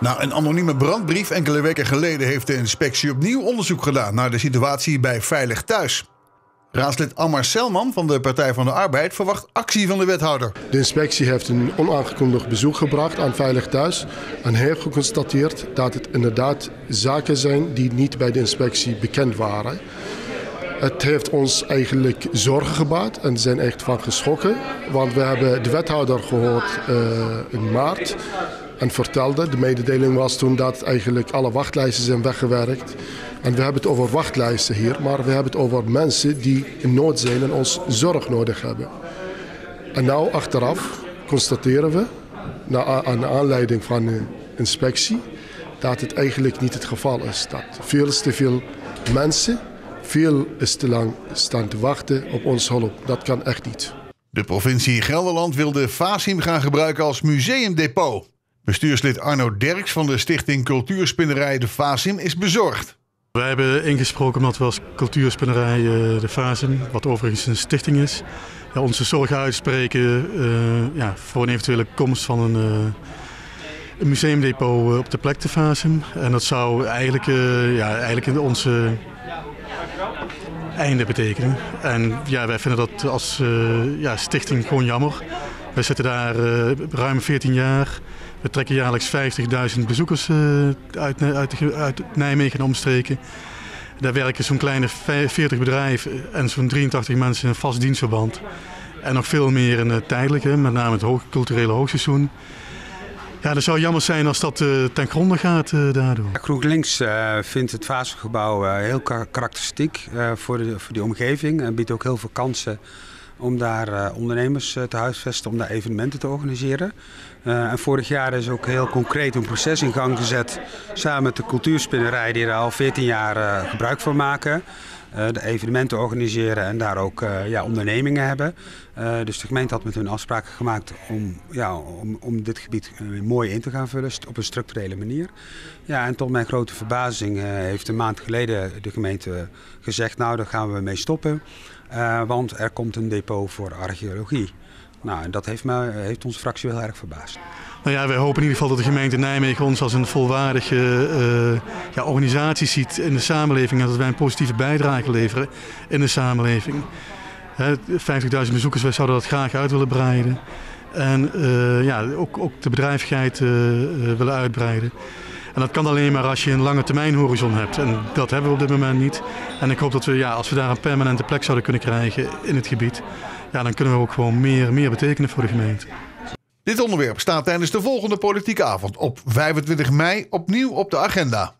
Nou, een anonieme brandbrief enkele weken geleden heeft de inspectie opnieuw onderzoek gedaan naar de situatie bij Veilig Thuis. Raadslid Ammar Selman van de Partij van de Arbeid verwacht actie van de wethouder. De inspectie heeft een onaangekondigd bezoek gebracht aan Veilig Thuis en heeft geconstateerd dat het inderdaad zaken zijn die niet bij de inspectie bekend waren. Het heeft ons eigenlijk zorgen gebaard en zijn echt van geschrokken. Want we hebben de wethouder gehoord uh, in maart en vertelde, de mededeling was toen dat eigenlijk alle wachtlijsten zijn weggewerkt. En we hebben het over wachtlijsten hier, maar we hebben het over mensen die in nood zijn en ons zorg nodig hebben. En nou achteraf constateren we, na, aan aanleiding van de inspectie, dat het eigenlijk niet het geval is. Dat veel te veel mensen, veel is te lang staan te wachten op ons hulp. Dat kan echt niet. De provincie Gelderland wil de FASIM gaan gebruiken als museumdepot. Bestuurslid Arno Derks van de stichting Cultuurspinnerij De Fasim is bezorgd. Wij hebben ingesproken omdat we als Cultuurspinnerij eh, De Fasim, wat overigens een stichting is, ja, onze zorgen uitspreken uh, ja, voor een eventuele komst van een, uh, een museumdepot op de plek De Fasim. En dat zou eigenlijk, ja, eigenlijk onze einde betekenen. En ja, wij vinden dat als ja, stichting gewoon jammer. Wij zitten daar ruim 14 jaar. We trekken jaarlijks 50.000 bezoekers uh, uit, uit, uit, Nijmegen en omstreken. Daar werken zo'n kleine 40 bedrijven en zo'n 83 mensen in een vast dienstverband. En nog veel meer in het tijdelijke, met name het culturele hoogseizoen. Ja, dat zou jammer zijn als dat uh, ten gronde gaat uh, daardoor. GroenLinks uh, vindt het Vaasgebouw heel karakteristiek voor, de, voor die omgeving en biedt ook heel veel kansen om daar ondernemers te huisvesten, om daar evenementen te organiseren. En vorig jaar is ook heel concreet een proces in gang gezet samen met de cultuurspinnerij die er al 14 jaar gebruik van maken. De evenementen organiseren en daar ook ja, ondernemingen hebben. dus de gemeente had met hun afspraken gemaakt om, ja, om, om dit gebied mooi in te gaan vullen op een structurele manier. Ja, en tot mijn grote verbazing heeft een maand geleden de gemeente gezegd, nou daar gaan we mee stoppen. Want er komt een depot voor archeologie. Nou, en dat heeft, me, heeft onze fractie heel erg verbaasd. Nou ja, wij hopen in ieder geval dat de gemeente Nijmegen ons als een volwaardige uh, ja, organisatie ziet in de samenleving. En dat wij een positieve bijdrage leveren in de samenleving. 50.000 bezoekers, wij zouden dat graag uit willen breiden. En uh, ja, ook, ook de bedrijvigheid willen uitbreiden. En dat kan alleen maar als je een lange termijn horizon hebt. En dat hebben we op dit moment niet. En ik hoop dat we, ja, als we daar een permanente plek zouden kunnen krijgen in het gebied, ja, dan kunnen we ook gewoon meer, meer betekenen voor de gemeente. Dit onderwerp staat tijdens de volgende politieke avond op 25 mei opnieuw op de agenda.